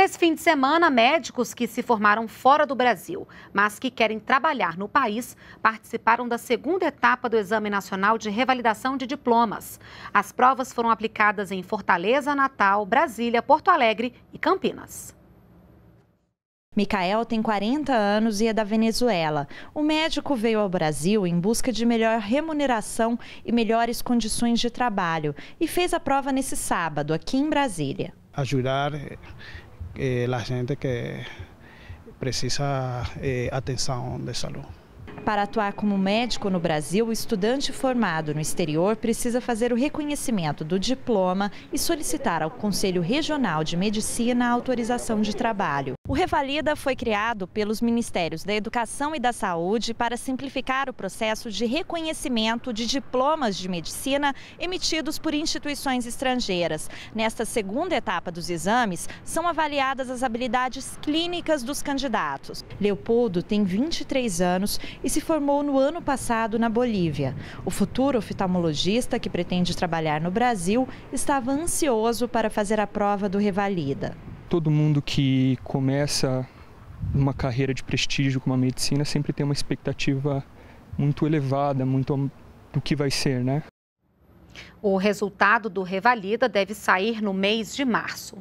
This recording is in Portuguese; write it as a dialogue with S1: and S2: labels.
S1: Nesse fim de semana, médicos que se formaram fora do Brasil, mas que querem trabalhar no país, participaram da segunda etapa do Exame Nacional de Revalidação de Diplomas. As provas foram aplicadas em Fortaleza, Natal, Brasília, Porto Alegre e Campinas.
S2: Micael tem 40 anos e é da Venezuela. O médico veio ao Brasil em busca de melhor remuneração e melhores condições de trabalho e fez a prova nesse sábado, aqui em Brasília.
S3: Ajudar eh, a gente que precisa eh, atenção de saúde.
S2: Para atuar como médico no Brasil, o estudante formado no exterior precisa fazer o reconhecimento do diploma e solicitar ao Conselho Regional de Medicina a autorização de trabalho. O Revalida foi criado pelos Ministérios da Educação e da Saúde para simplificar o processo de reconhecimento de diplomas de medicina emitidos por instituições estrangeiras. Nesta segunda etapa dos exames, são avaliadas as habilidades clínicas dos candidatos. Leopoldo tem 23 anos e se formou no ano passado na Bolívia. O futuro oftalmologista que pretende trabalhar no Brasil estava ansioso para fazer a prova do Revalida.
S4: Todo mundo que começa uma carreira de prestígio como a medicina sempre tem uma expectativa muito elevada, muito do que vai ser, né?
S1: O resultado do Revalida deve sair no mês de março.